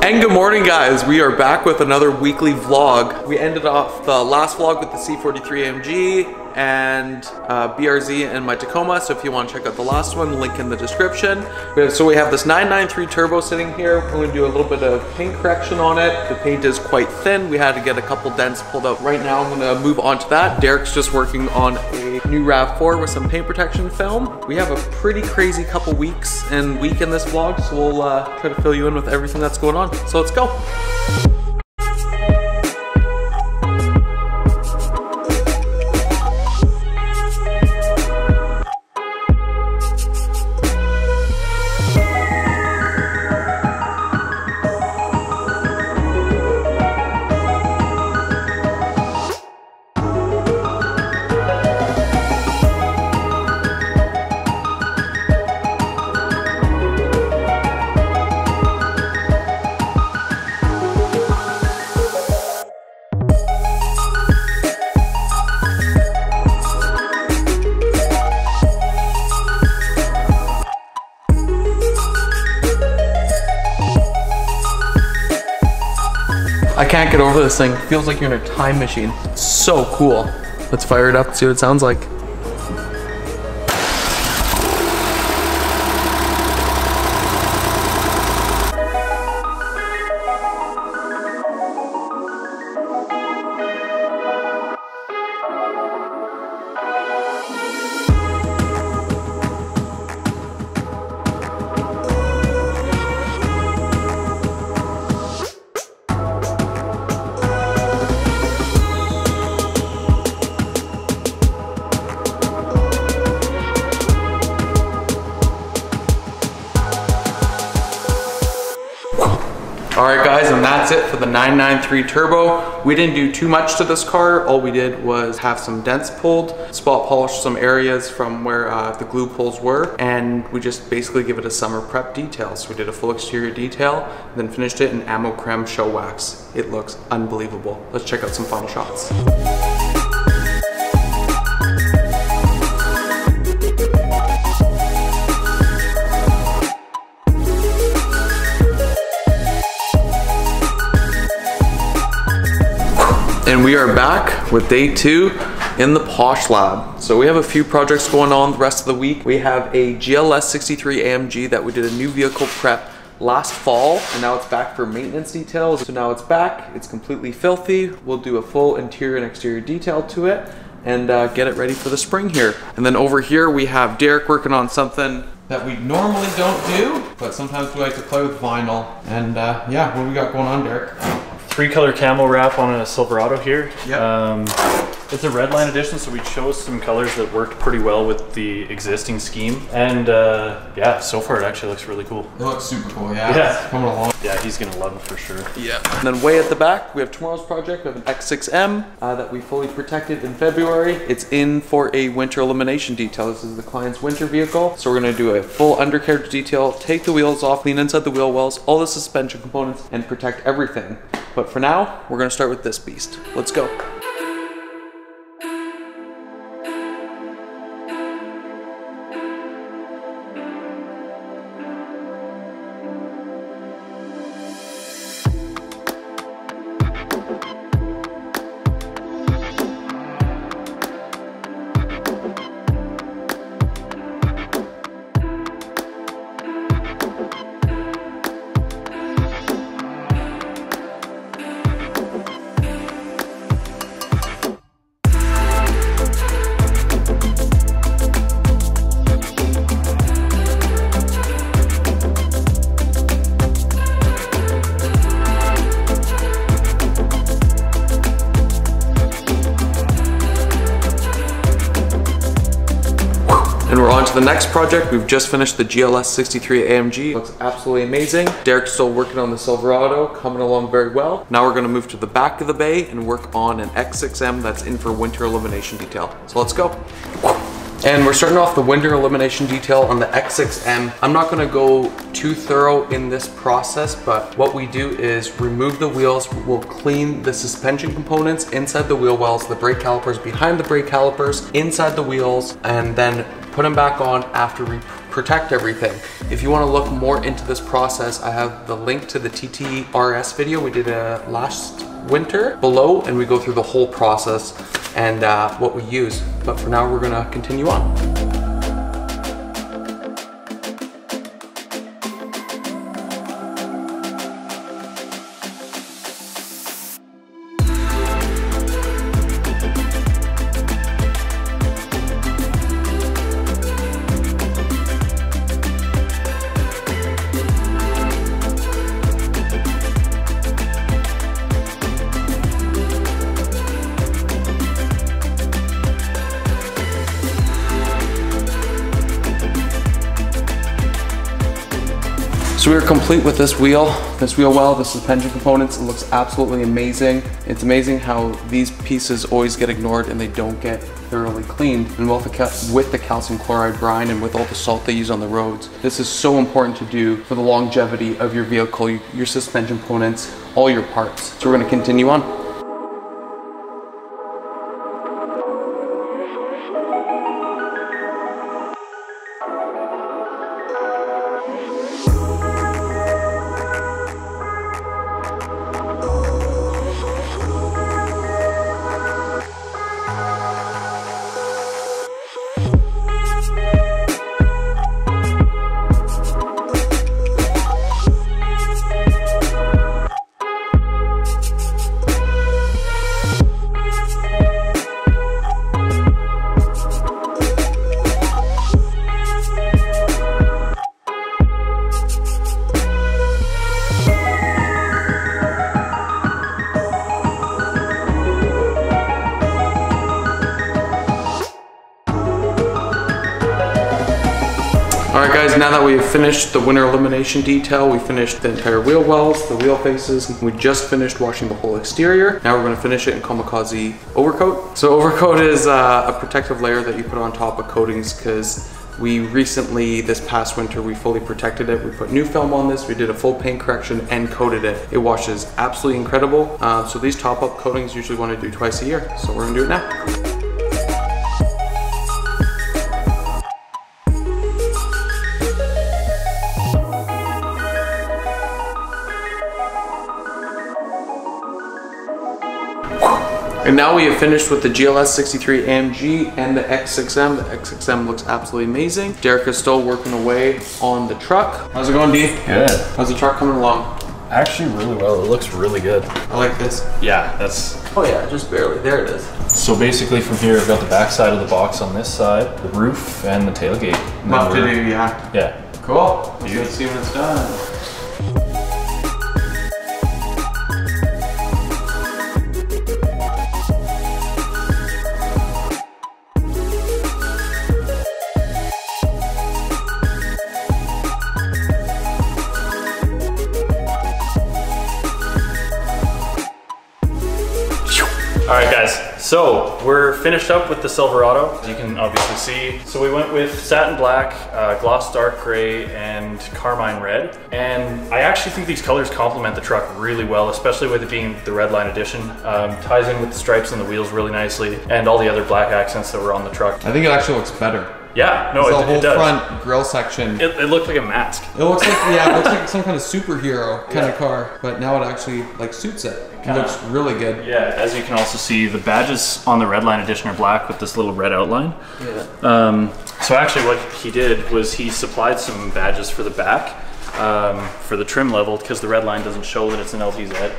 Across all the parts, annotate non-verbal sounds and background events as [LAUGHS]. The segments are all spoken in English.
And good morning guys, we are back with another weekly vlog. We ended off the last vlog with the C43 AMG and uh, BRZ and my Tacoma. So if you want to check out the last one, link in the description. So we have this 993 Turbo sitting here. We're to do a little bit of paint correction on it. The paint is quite thin. We had to get a couple dents pulled out. Right now I'm going to move on to that. Derek's just working on a new RAV4 with some paint protection film. We have a pretty crazy couple weeks and week in this vlog, so we'll uh, try to fill you in with everything that's going on. So let's go. I can't get over this thing. feels like you're in a time machine. So cool. Let's fire it up, see what it sounds like. All right guys, and that's it for the 993 Turbo. We didn't do too much to this car. All we did was have some dents pulled, spot polish some areas from where uh, the glue pulls were, and we just basically give it a summer prep detail. So we did a full exterior detail, then finished it in ammo creme show wax. It looks unbelievable. Let's check out some final shots. And we are back with day two in the Posh Lab. So we have a few projects going on the rest of the week. We have a GLS 63 AMG that we did a new vehicle prep last fall and now it's back for maintenance details. So now it's back, it's completely filthy. We'll do a full interior and exterior detail to it and uh, get it ready for the spring here. And then over here we have Derek working on something that we normally don't do, but sometimes we like to play with vinyl. And uh, yeah, what we got going on, Derek? Three color camo wrap on a Silverado here. Yep. Um, it's a Redline edition, so we chose some colors that worked pretty well with the existing scheme. And uh, yeah, so far it actually looks really cool. It looks super cool, yeah. Yeah. It's coming along. Yeah, he's gonna love it for sure. Yeah. And then way at the back, we have tomorrow's project. We have an X6M uh, that we fully protected in February. It's in for a winter elimination detail. This is the client's winter vehicle. So we're gonna do a full undercarriage detail, take the wheels off, clean inside the wheel wells, all the suspension components, and protect everything. But for now, we're gonna start with this beast. Let's go. Next project. We've just finished the GLS 63 AMG. Looks absolutely amazing. Derek's still working on the Silverado, coming along very well. Now we're gonna move to the back of the bay and work on an X6M that's in for winter elimination detail. So let's go. And we're starting off the winter elimination detail on the X6M. I'm not gonna go too thorough in this process, but what we do is remove the wheels, we'll clean the suspension components inside the wheel wells, the brake calipers behind the brake calipers, inside the wheels, and then put them back on after we protect everything. If you wanna look more into this process, I have the link to the TTRS video we did uh, last winter below and we go through the whole process and uh, what we use. But for now, we're gonna continue on. So we are complete with this wheel, this wheel well, the suspension components. It looks absolutely amazing. It's amazing how these pieces always get ignored and they don't get thoroughly cleaned. And with the, with the calcium chloride brine and with all the salt they use on the roads, this is so important to do for the longevity of your vehicle, your suspension components, all your parts. So we're gonna continue on. Now that we've finished the winter elimination detail, we finished the entire wheel wells, the wheel faces, we just finished washing the whole exterior. Now we're gonna finish it in Kamikaze overcoat. So overcoat is uh, a protective layer that you put on top of coatings because we recently, this past winter, we fully protected it. We put new film on this, we did a full paint correction and coated it. It washes absolutely incredible. Uh, so these top up coatings usually wanna do twice a year. So we're gonna do it now. And now we have finished with the GLS 63 AMG and the X6M. The X6M looks absolutely amazing. Derek is still working away on the truck. How's it going, D? Good. How's the truck coming along? Actually, really well. It looks really good. I like this. Yeah, that's. Oh yeah, just barely. There it is. So basically, from here, I've got the back side of the box on this side, the roof, and the tailgate. Left to do, yeah. Yeah. Cool. Let's see when it's done. So we're finished up with the Silverado, as you can obviously see. So we went with satin black, uh, gloss dark gray, and carmine red. And I actually think these colors complement the truck really well, especially with it being the Redline edition. Um, ties in with the stripes and the wheels really nicely, and all the other black accents that were on the truck. I think it actually looks better. Yeah, no, the it, whole it does. front grill section. It, it looked like a mask. It looks like yeah, it looks like some kind of [LAUGHS] superhero kind of car, but now it actually like suits it. It Kinda. looks really good. Yeah, as you can also see, the badges on the Redline edition are black with this little red outline. Yeah. Um, so actually what he did was he supplied some badges for the back um, for the trim level because the red line doesn't show that it's an LTZ.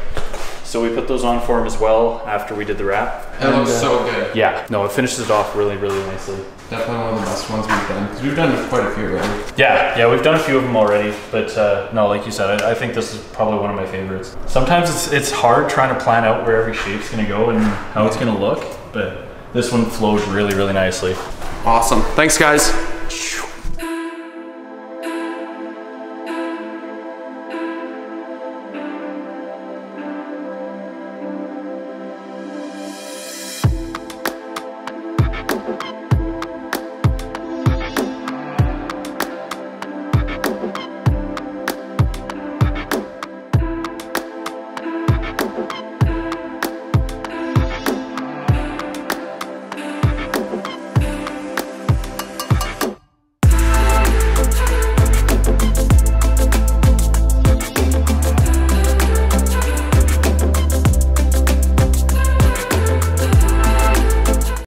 So we put those on for him as well after we did the wrap. It looks uh, so good. Yeah, no, it finishes it off really, really nicely. Definitely one of the best ones we've done because we've done quite a few already. Yeah, yeah, we've done a few of them already, but uh, no, like you said, I, I think this is probably one of my favorites. Sometimes it's it's hard trying to plan out where every shape's gonna go and how it's gonna look, but this one flowed really, really nicely. Awesome. Thanks, guys.